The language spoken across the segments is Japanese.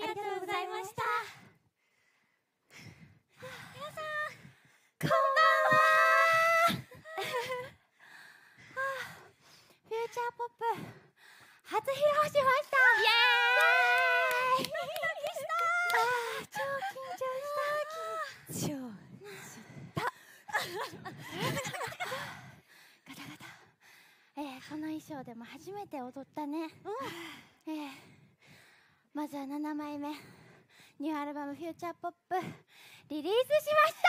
りがとうございました。皆さんこんばんは。フューチャーポップ初披露しました。イエーイ。超緊張した。超ガタガタ。えー、この衣装でも初めて踊ったね。えー、まずは7枚目。ニューアルバム「フューチャーポップ」リリースしました。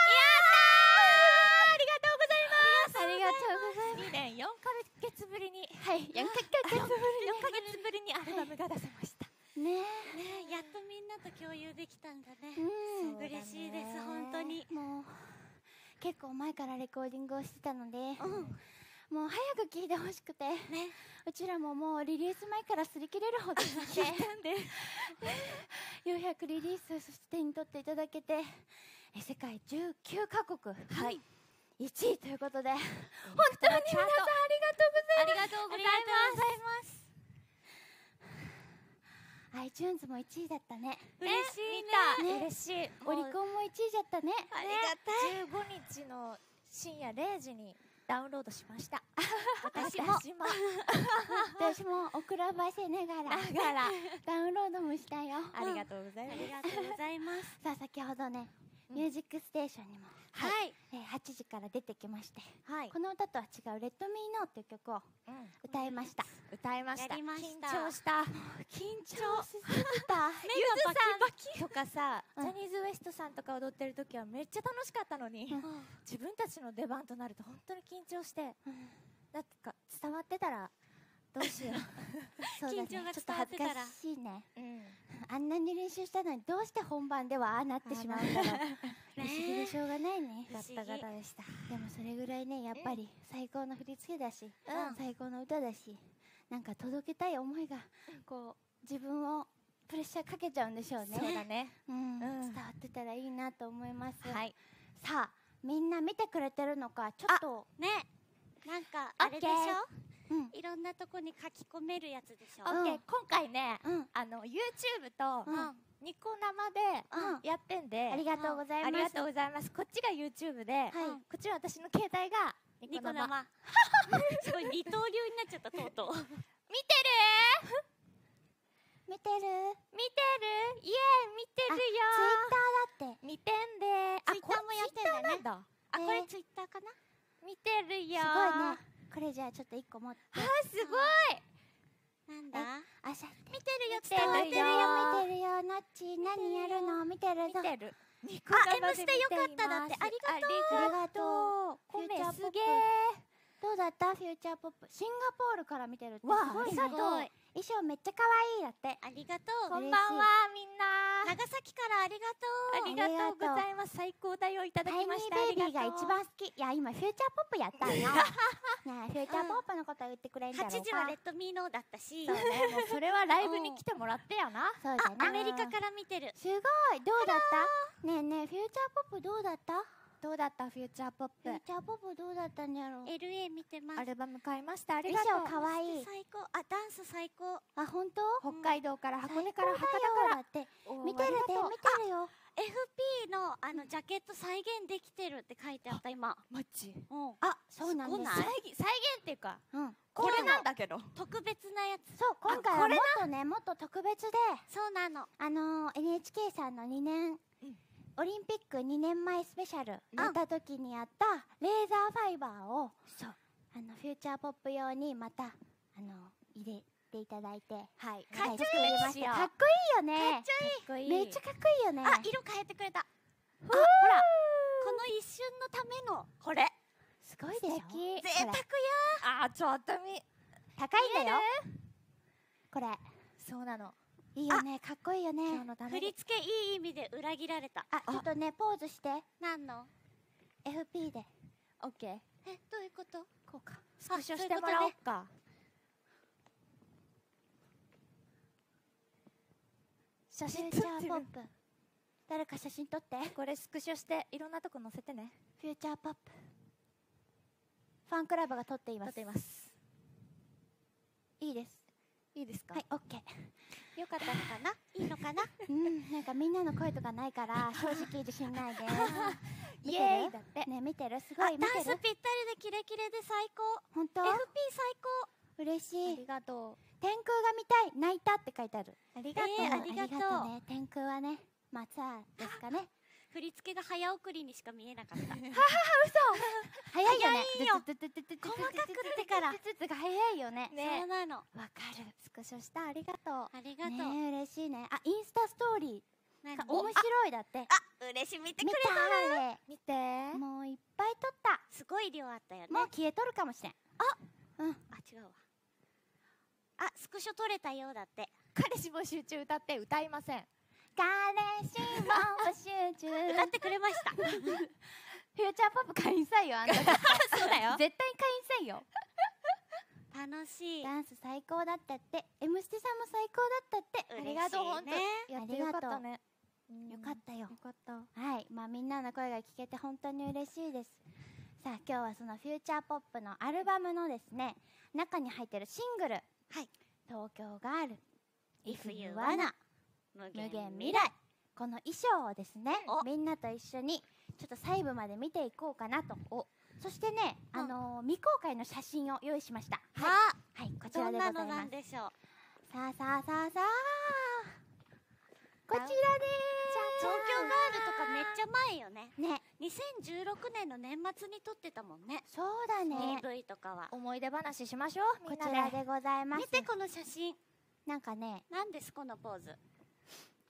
ありがとうございます。ありがとうございます。2年4ヶ月ぶりにはい。4ヶ月ぶ4ヶ月ぶりにアルバムが出せました。りね。ねやっとみんなと共有できたんだね。うん。嬉しいです本当に。もう結構前からレコーディングをしてたので、うんもう早く聴いてほしくて。ね。うちらももうリリース前から擦り切れるほどになって。ようやくリリースそして手に取っていただけてえ世界19カ国。はい。1位ということで。本本当に皆さんありがとうございありがとうございます。iTunes も1位だったね。嬉しいね。ね。嬉しい。オリコンも1位だったね。ありがたい。15日の深夜0時にダウンロードしました。私も。私 私もオクラばせながら。ダウンロードもしたよ。ありがとうございます。ありがとうございます。さあ先ほどね「うんミュージックステーション」にも、はい。えー8時から出てきましてはい。この歌とは違う「レッドミーノーっていう曲をうん。歌いました。歌いました。やりました。緊張した。緊張しすぎた。ゆずさん。とかさ、うん。ジャニーズ WEST さんとか踊ってる時はめっちゃ楽しかったのに、うん。自分たちの出番となると本当に緊張してうん。なんか伝わってたらどうしよ そうだね。緊張がちょっと恥ず伝わってたら。かしいね。う、うん、あんなに練習したのにどうして本番ではああなってしまうんだろう。不思議でしょうがないね。ガッタガタでした。でもそれぐらいねやっぱり最高の振り付けだし、うん。最高の歌だしなんか届けたい思いがこう自分をプレッシャーかけちゃうんでしょうね。そうだね。うん。うん。伝わってたらいいなと思います、はい。さあみんな見てくれてるのかちょっと。ね。なんかあれでしょ？うんいろんなとこに書き込めるやつでしょ？オッケー。今回ね、うん。あの YouTube と、うん。ニコ生でうん。やってんで、ありがとうございます。ありがとうございます。こっちが YouTube で、はい。こっちは私の携帯がニニコ生。すごい二刀流になっちゃったとうとう。見てる？見てる？見てる？イエーイ見てるよあツイッターだって見てんでツイッターもやってんだねあこれ Twitter なんだあこえーれツイッターかな見てるよすごいねこれじゃあちょっと一個持って。あすごい。なんだ？あさ見てるよ伝わってるよ見てるよ。ナッチ何やるの？見てるぞ。見てる。あ M ステよかっただって。ありがとう。ありがとう。コメフューチャーポップ。どうだった？フューチャーポップ。シンガポールから見てるってすごいね。ありがとう？衣装めっちゃ可愛いだって。ありがとう。こんばんはみんな長崎からありがとう。ありがとう。ございます。最高だよ。いただタイミきましたーベイビーが一番好き。いや今フューチャーポップやったんよ ねえフューチャーポップのこと言ってくれんだろう。か8時はレッドミーノーだったし。そうねもうそれはライブに来てもらってやな。そうだね。アメリカから見てる。すごい。どうだった？ねえねえフューチャーポップどうだった？どうだった？フューチャーポッフューチャーポップどうだったんやろ？LA 見てます。プアルバム買いました？ありがと衣う装可愛い。最高。あダンス最高。あ本当？北海道から箱根から博最多から。ってお見てるで見てるよ。FP のあのジャケット再現できてるって書いてあった今。マッチうん。あそうなんです。再現再現っていうかうん。これなんだけど。特別なやつそう今回はもっとねもっと特別で。そうなの。あのー NHK さんの2年、うんオリンピック2年前スペシャルやった時にやったレーザーファイバーをそう。あのフューチャーポップ用にまたあの入れていただいてはい。はいかっちょ作りまいいかっこいいよね。かっこいい。めっちゃかっこいいよね。あ色変えてくれた。あほら。この一瞬のためのこれ。すごいでしょ。贅沢や。あちょっとみ高いんだよ。これ。そうなのいいよねかっこいいよ今日ね振のために。り付けいい意味で裏切られた。あちょっとねポーズして。何の？FP で。オッケー。えどういうこと？こうか。スクショしてもらおうか。写真フューチ撮ってる。ャーポップ誰か写真撮って。これスクショしていろんなとこ載せてね。フューチャーポップ。ファンクラブが撮っています。撮っていますいいですか？はいオッケー。よかったのかな？いいのかな？うんなんかみんなの声とかないから 正直自信ないでイ てる？エーイ。だって。ね見てる？すごい見てる？スぴったりでキレキレで最高。本当？FP 最嬉しい。ありがと天空が見たい。泣いたって書いてある。うありがとう、えーう。んありがとうあね。天空はね松原ですかね。高振り付けが早送りにしか見えなかった。早いよね。早いよ。ずずずずずずず細かくってから早いよねそうねなのわかるスクショしたありがとうありがとう、ね嬉しいねあインスタストーリ何ーが面白いだってあ嬉しい見てく見れたあれ見てもういっぱい撮ったすごい量あったよねもう消えとるかもしれんうんあ違うわあスクショ撮れたようだって彼氏募集中歌って歌いません彼氏も募集中。歌ってくれました。フューチャーポップ会員さいよあんた。そうだよ。絶対会員さいよ。楽しい。ダンス最高だったって。M ステさんも最高だったって。ありがとう本当。やってよかったね。よかったよ。よかった。はい。まあみんなの声が聞けて本当に嬉しいです。さあ今日はそのフューチャーポップのアルバムのですね中に入ってるシングル。はい「東京ガール。If You Wanna 無無限限未来。未来」この衣装をですねお。みんなと一緒にちょっと細部まで見ていこうかなと。お。そしてね、うん。あのー未公開の写真を用意しました。はい、ははい、こちらでござないのなんますでしょう？さあさあさあさあ。こちらで東京ガールとかめっちゃ前よね。ね。2016年の年末に撮ってたもんね。そうだね。PV とかは。思い出話しましょう。みこちらでございます。見てこの写真。なんかね何ですこのポーズ？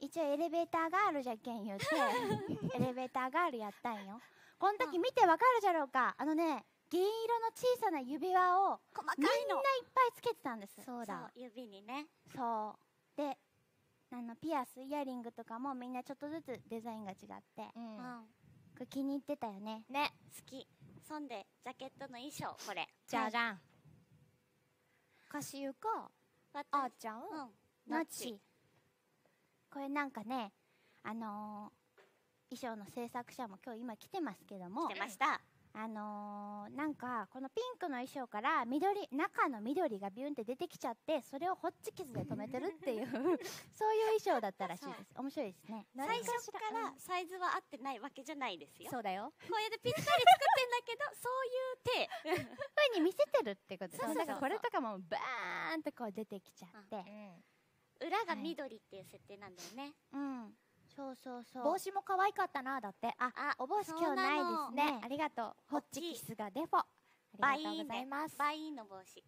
一応エレベーターガールじゃけん言って。エレベーターガールやったんよ。この時見てわかるじゃろうか。あのね銀色の小さな指輪を細かいみんないっのぱいつけてたんです。そうだ。そう。指にね。そう。であのピアスイヤリングとかもみんなちょっとずつデザインが違って。ううん。んこれ気に入ってたよね。ね。好き。そんでジャケットの衣装これ。じゃじゃん。歌手ゆか私あーちゃんうん。のちこれなんかねあのー衣装の制作者も今日今来てますけども来てました。あのーなんかこのピンクの衣装から緑中の緑がビュンって出てきちゃってそれをホッチキスで留めてるっていう そういう衣装だったらしいです。面白いですね。何最初からサイズは合ってないわけじゃないですよ。そうだよ。これでぴったり作ってんだけど そういう手。こうに見せてるってこと。ですそうそうそう。だからこれとかもバーンとこう出てきちゃって裏が緑っていう設定なんだよね。うん。そうそうそう。帽子も可愛かったなだって。ああお帽子今日ないですね。ありがとう。ホッチキスがデフォ。ありがとうございます。バイの帽子。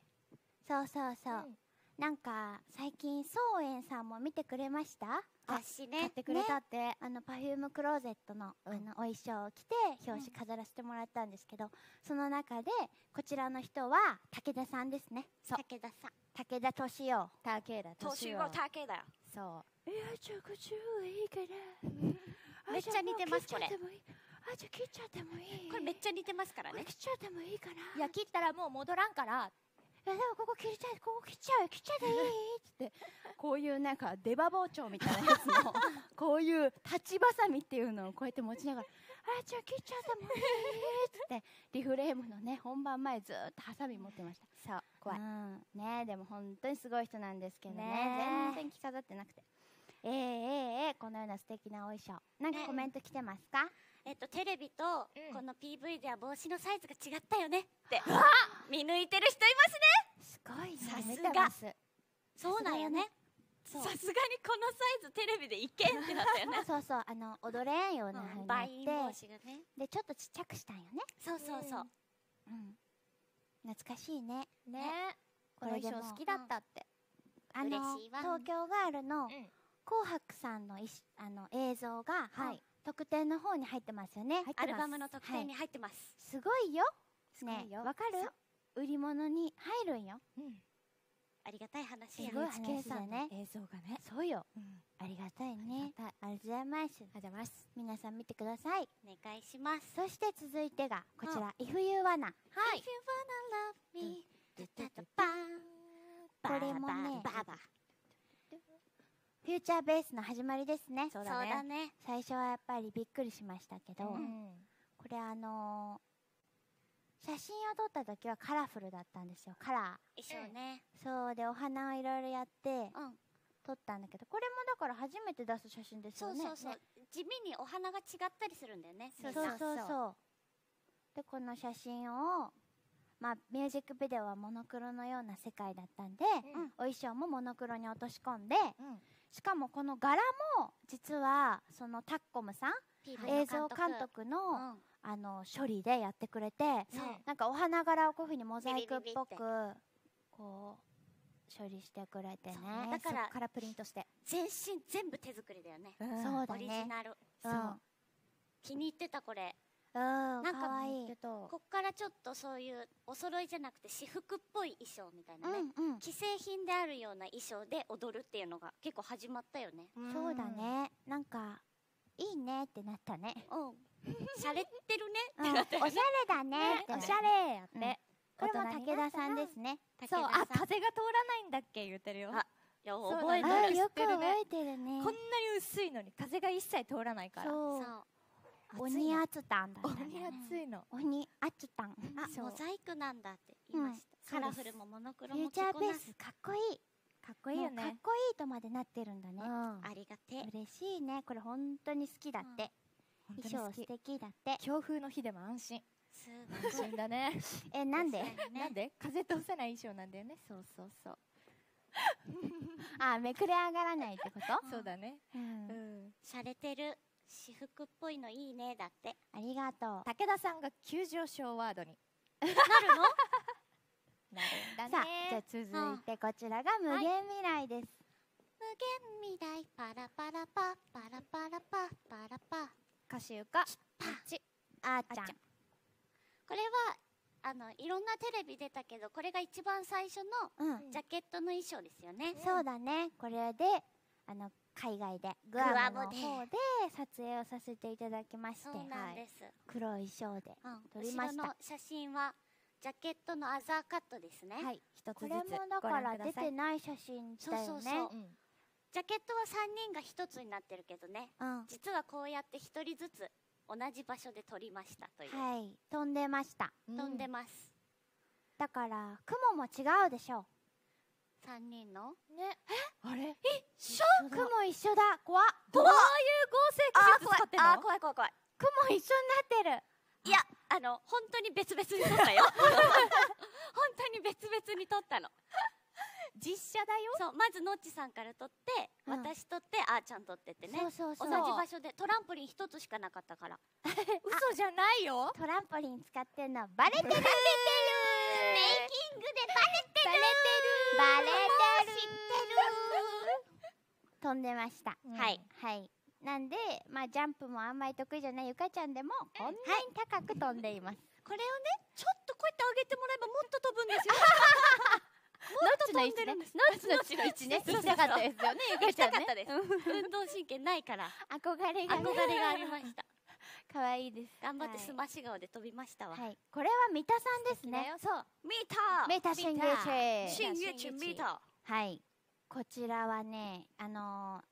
そうそうそう、うん。なんか最近そうえんさんも見てくれました？雑誌ね。買ってくれたって。あのパフュームクローゼットの,、うん。あのお衣装を着て表紙飾らせてもらったんですけど、その中でこちらの人は武田さんですね。そう。武田さん。武田敏夫。竹田敏夫。武だよ。そう。いやちょこちょいいから めっちゃ似てますこれ。あじゃあ切っちゃってもいい。これめっちゃ似てますからね。切っちゃってもいいかな。いいや切ったらもう戻らんからいやでもここ切りちゃうここ切っちゃう切っちゃっていいっつって こういうなんか出刃包丁みたいなやつの こういう立ちばさみっていうのをこうやって持ちながら「あじゃあ切っちゃってもいい?」っつってリフレームのね本番前ずーっとハサミ持ってました。そう怖い。うん。ねでも本当にすごい人なんですけどね。ね全然着飾ってなくて。えー、えー、えー、このような素敵なお衣装。なんかコメント来てますか、えっとテレビとうん。この PV では帽子のサイズが違ったよね。って。見抜いてる人いますすごいね。さすが。そうなんよね。さすがにこのサイズテレビでいけんってなったよね。そうそうあの踊れんような風になって。ね。でちょっとちっちゃくしたんよね。そうそうそう。うん。懐かしいね。ね。これでも衣装好きだったって。あの嬉しいわ。東京ガールのん「紅白」さんのいしあの映像が、はい特典の方に入ってますよね。入ってます。アルバムの特典はいに入ってます。すごいよ。すごいよ。ねわかる？売り物に入るんよ。うん。ありがたい話すやごい話だね。映像がね。そうよ。うん。ありがたいね。ありがありがとうございます。ありがとうございます。皆さん見てください。お願いします。そして続いてがこちら「If You Wanna は If you wanna love me これもねバーバー」フューチャーベースの始まりですね。そうそうだね。最初はやっぱりびっくりしましたけど、うん。これあのー写真を撮った時はカラフルだったんですよ。カラ衣装ね。ーそう。でお花をいろいろやってうん。撮ったんだけどこれもだから初めて出す写真ですよね。そうそうそう、地味にお花が違ったりするんだよね。そうそうそう。そうでこの写真をまあミュージックビデオはモノクロのような世界だったんで、うん。お衣装もモノクロに落とし込んでうんしかもこの柄も実はそのタッコムさん映像監督の、うん。あの処理でやってくれてなんかお花柄をこういうふうにモザイクっぽくこう処理してくれてね。だからからプリントして。全身全部手作りだよね。そうだオリジねナル。うん。そう。気に入ってたこれ。うんなんかかわい。いこっからちょっとそういうお揃いじゃなくて私服っぽい衣装みたいなね、うんうん。既製品であるような衣装で踊るっていうのが結構始まったよね。そうだね。なんかいいねってなったね。うん。しゃれてるうんねってなったよおしゃれだねっておね。しゃれやって。これも武田さんですね。そうあ風が通らないんだっけ言ってるよ。あいや覚えてあるよく覚えてるね。こんなに薄いのに風が一切通らないから。そう鬼アツタンだった鬼ね熱いの。鬼アツタンあモザイクなんだって言いました、うんカラフルもモノクロフューチャーベースかっこいい。かっこいいよもうかっねこいいとまでなってるんだね。うん。ありがてえ。嬉しいね。これ本当に好きだって。衣装素敵だって。強風の日でも安心。す安心だね。えなんで？なんで？風通せない衣装なんだよね。そうそうそう。あめくれ上がらないってこと？そうだね。うん。うん。しゃれてる私服っぽいのいいねだって。ありがとう。武田さんが急上昇ワードに。なるの？なるんだね。さあじゃあ続いてこちらが無限未来です。無限未来パラパラパパラパラパパラパ。歌手か？ちあーち。ゃんあーちゃん。これはあのいろんなテレビ出たけどこれが一番最初のうん。ジャケットの衣装ですよね、そうだね。これであの海外でグアムの方で撮影をさせていただきましてはいです、黒い衣装でうん、撮りました。後ろの写真はジャケットのアザーカットですね、はい。一つずつこれもだごから出てない写真だよね。ジャケットは3人が1つになってるけどね。うん。実はこうやって1人ずつ同じ場所で撮りましたという、はい。飛んでました。飛んでます。だから雲も違うでしょ3人の？ね。あれ？一緒雲一緒だ。怖っ。どういう合成技術使ってんの？あー怖い怖い怖い。雲一緒になってる。いやあの本当に別々に撮ったよ。本当に別々に撮ったの。実写だよ。そうまずのっちさんから撮って、うん。私撮ってあーちゃん撮ってってね。そうそうそう。同じ場所でトランポリン一つしかなかったから。嘘じゃないよ。トランポリン使ってんのバレてるバレてる。メイキングでバレてるバレてる飛んでました、うん。はい。はい。なんでまあジャンプもあんまり得意じゃないゆかちゃんでもこんなに高く飛んでいます、これをねちょっとこうやって上げてもらえばもっと飛ぶんですよ。ノッチの位置ね。飛んでるんです。ノッチの位置ね。行きたかったですよねゆかちゃんね。行きたかったです。運動神経ないから。憧れがね。憧れがありました可愛いです。頑張ってはい。すまし顔で飛びましたわ、はい。これは三田さんですね。そう。見た。メタ新月新月見た。はい。こちらはねあのー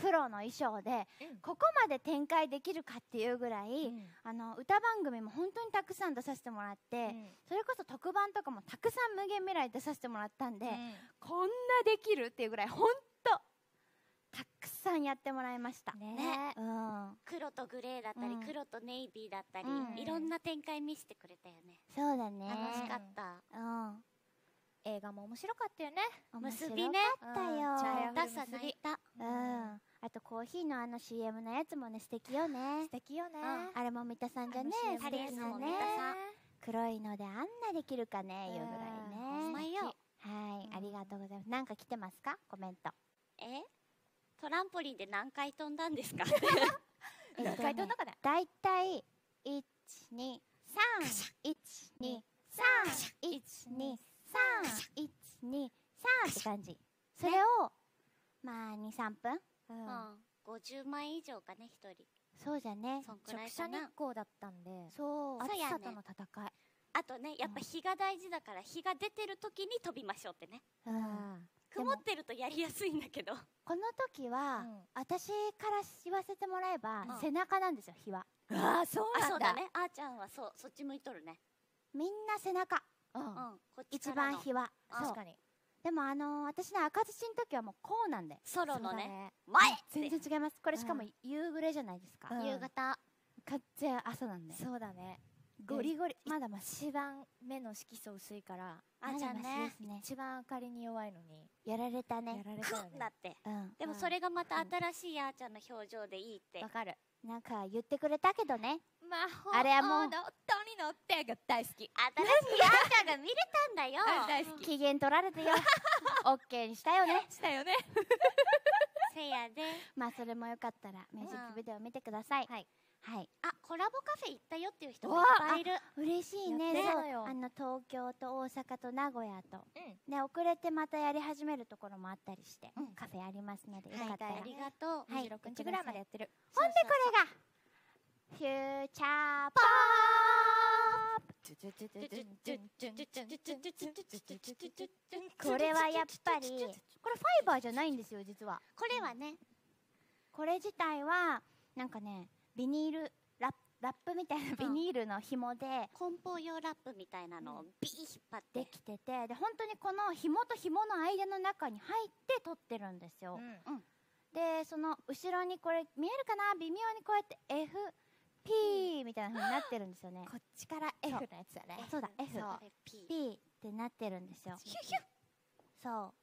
黒の衣装で、うん。ここまで展開できるかっていうぐらい、あの歌番組も本当にたくさん出させてもらって、それこそ特番とかもたくさん無限未来出させてもらったんで、こんなできるっていうぐらい本当たくさんやってもらいました。ね。うん、黒とグレーだったり、うん。黒とネイビーだったり、うん。いろんな展開見せてくれたよね。そうだね。楽しかった、うん、映画も面白かったよね。面白結びねかったよ。うん。茶屋ダサ泣いた。うん、あとコーヒーのあの CM のやつもね素敵よね。素。敵よね。あれも三田さんじゃねあの CM 素敵タリアスなねも三田さん。黒いのであんなできるかねいうぐらいうんねはい。ありがとうございます。なんか来てますか？コメント。え？トランポリンで何回飛んだんですか？何回飛んだかな？だいたい1 2 3 1 2 3 1 2 3 1 2 3って感じ。それをまあ23分？うん。うん。50万以上かね一人。そうじゃね。そんくら直射日光だったんでそう。暑さとの戦い。あとねやっぱ日が大事だから日が出てる時に飛びましょうってね。うん曇ってるとやりやすいんだけど。この時は、うん。私から言わせてもらえば、うん。背中なんですよ日はああそうあなんだ。ね。あーちゃんはそうそっち向いとるね。みんな背中。うん。一番日は確かに。でもあのー私の赤土の時はもうこうなんで。ソロのそうだね。前全然違います。これしかもうん。夕暮れじゃないですか、うん。夕方。完全朝なんで。そうだねゴリゴリ。まだまし一番目の色素薄いからあじゃあまだマシね。一番明かりに弱いのに。やられたやねられたよね。だって。うん。でもそれがまた新しいあーちゃんの表情でいいって。わかる。なんか言ってくれたけどね。魔法。あれはもうの鳥の手が大好き。新しいあーちゃんが見れたんだよ。大好き。機嫌取られてよ。オッケーにしたよね。したよね。せやで。まあそれもよかったらミュージックビデオ見てください、はいはい。あコラボカフェ行ったよっていう人もいっぱいいる。嬉しいね。あの東京と大阪と名古屋と。うん。で遅れてまたやり始めるところもあったりして、うん。カフェありますのでよはいかったら、はいありがとう。はい26日ぐらいまでやってる。ほんでこれがフューチャーポこれはやっぱりこれファイバーじゃないんですよ実は。これはね。これ自体はなんかねビニールラップラップみたいなビニールの紐で梱包用ラップみたいなのをビー引っ張って。できててで本当にこの紐と紐の間の中に入って取ってるんですよ、うん。でその後ろにこれ見えるかな？微妙にこうやって FP みたいな風になってるんですよね。こっちから F のやつだね。そう。だ F そうあれ P P ってなってるんですよ。ヒュヒュそう。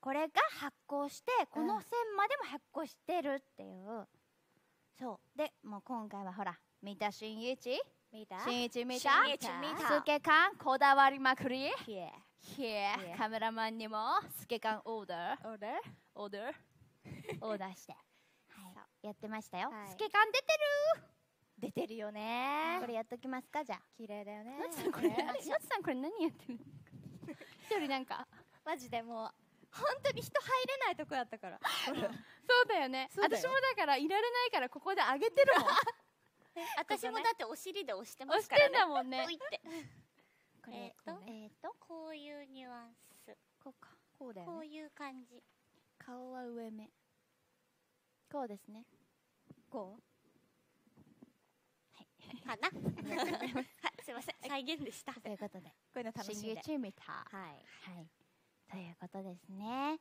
これが発光してこの線までも発光してるっていう、そう。でもう今回はほら見た新一？見た？新一見た？新一見た？スケカンこだわりまくり？Yeah Here Yeah カメラマンにもスケカンオーダー。Order オーダー？オーダー して、はい、やってましたよ、はい。スケカン出て出てるよるねこれやっときますか？じゃあ。綺麗だよね。なつさんこれね。なつさんこれ何やってる一人なんか。マジでもう本当に人入れないとこやったから。そうだよね。そうだよ。私もだからいられないからここで上げてるもん。私もだってお尻で押してま押しすからね。てんだもんね。ういって。こえーとこうね。えーとこういうニュアンス。こうか。こうだこういう感じ。顔は上目。こうですね。こかな？はいすいません。再現でした。ということで。うこういうの楽しん新ではい。はいということですね。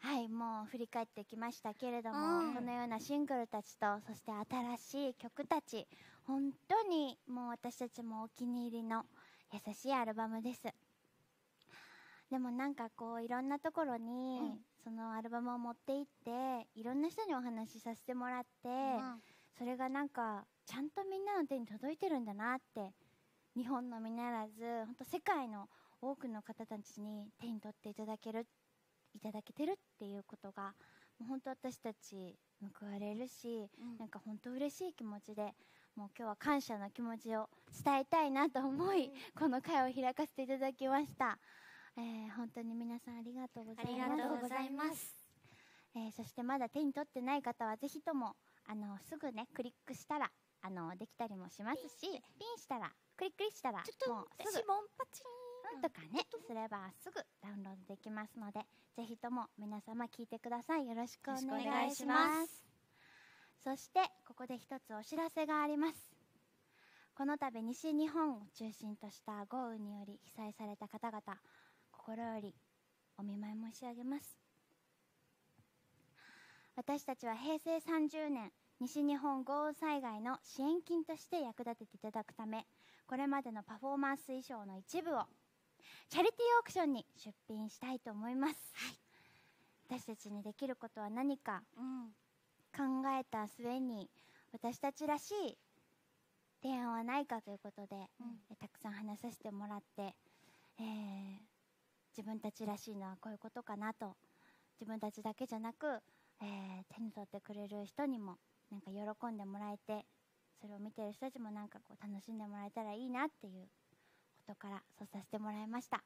はいもう振り返ってきましたけれども、うん。このようなシングルたちとそして新しい曲たち本当にもう私たちもお気に入りの優しいアルバムです。でもなんかこういろんなところに、うん。そのアルバムを持って行っていろんな人にお話しさせてもらって、うん。それがなんかちゃんとみんなの手に届いてるんだなって日本のみならず本当世界の多くの方たちに手に取っていただけるいただけてるっていうことがもう本当私たち報われるし、うん。なんか本当嬉しい気持ちでもう今日は感謝の気持ちを伝えたいなと思い、この会を開かせていただきました、えー本当に皆さんありがとうございます。がとうございます。えーそしてまだ手に取ってない方はぜひともあのすぐねクリックしたらあのできたりもしますしピンしたらクリックしたらもうすぐ。指紋パチなんとかねすればすぐダウンロードできますのでぜひとも皆様聞いてください。よろしくお願いします。そしてここで一つお知らせがあります。この度西日本を中心とした豪雨により被災された方々心よりお見舞い申し上げます。私たちは平成30年西日本豪雨災害の支援金として役立てていただくためこれまでのパフォーマンス衣装の一部をチャリティーオークションに出品したいと思います、私たちにできることは何かうん。考えた末に私たちらしい提案はないかということで、うん。えたくさん話させてもらって、えー自分たちらしいのはこういうことかなと自分たちだけじゃなく、えー手に取ってくれる人にもなんか喜んでもらえてそれを見てる人たちもなんかこう楽しんでもらえたらいいなっていうことからそうさせてもらいました。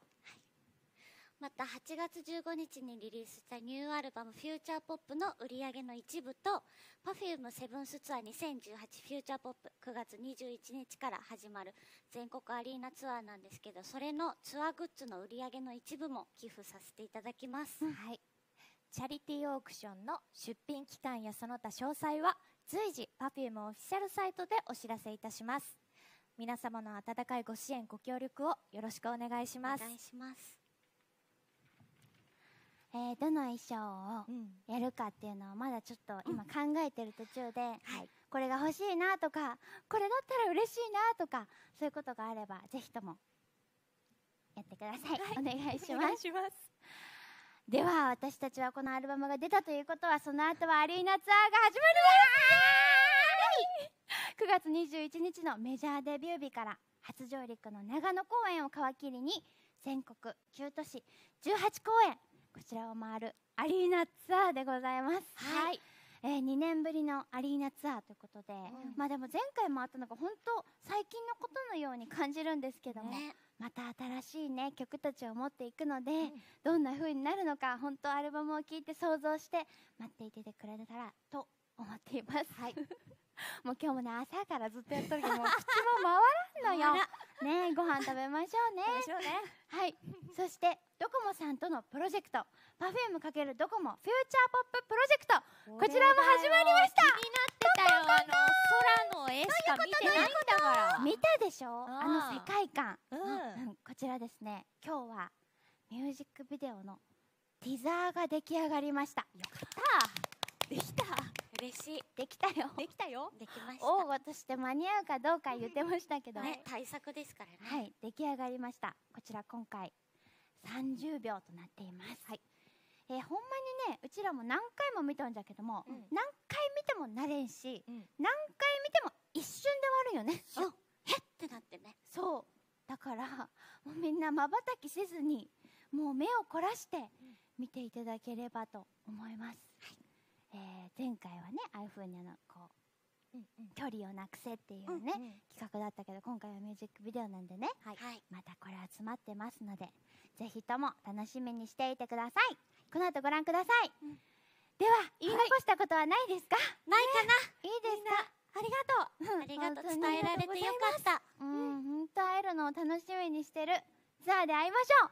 また8月15日にリリースしたニューアルバム「フューチャーポップの売り上げの一部と Perfume セブンスツアー2018フューチャーポップ9月21日から始まる全国アリーナツアーなんですけどそれのツアーグッズの売り上げの一部も寄付させていただきます、はい。チャリティーオークションの出品期間やその他詳細は随時 Perfume オフィシャルサイトでお知らせいたします皆様の温かいご支援ご協力をよろしくお願いしおます。願いします。えーどの衣装をうん。やるかっていうのをまだちょっと今考えてる途中で、はい。これが欲しいなとかこれだったら嬉しいなとかそういうことがあればぜひともやってください、お願いします。します。では私たちはこのアルバムが出たということはその後はアリーナツアーが始まるわ9月21日のメジャーデビュー日から初上陸の長野公演を皮切りに全国9都市18公演こちらを回るアリーナツアーでございます。はい。えー2年ぶりのアリーナツアーということで、ん。まあでも前回もあったのが本当最近のことのように感じるんですけども、ね。また新しいね曲たちを持っていくので、どんな風になるのか本当アルバムを聴いて想像して待っていててくれたらと思っています、もう今日もね朝からずっとやっとるけどもう口も回らんのよ。ねえご飯食べましょうね。しょうね。はい。そしてドコモさんとのプロジェクト。Perfume× ドコモフューチャーポッププロジェクト。こちらも始まりました。気になってたよあの空の絵しか見てないんだから。見たでしょ？あの世界観。うん。うん。こちらですね。今日はミュージックビデオのティザーが出来上がりました。よかった。できた嬉しい。できたよ。できたよ。できました。王吾として間に合うかどうか言ってましたけど、ね対策ですからね。はい出来上がりました。こちら今回。30秒となっています、はい。えーほんまにねうちらも何回も見たんじゃけども、うん。何回見ても慣れんし、うん。何回見ても一瞬で終わるよね。そう。へってなってね。そう。だからもうみんなまばたきせずにもう目を凝らして見ていただければと思います、えー前回はねああいう風にあのこううんうん。距離をなくせっていうね、うん企画だったけど今回はミュージックビデオなんでねはい。またこれ集まってますのでぜひとも楽しみにしていてください。この後ご覧ください、うん。では言い残したことはないですか、ないかい、いですか？ありがとう。うん。なありがとう。伝えられてよかった。うん、本当会えるのを楽しみにしてる。ツアーで会いましょう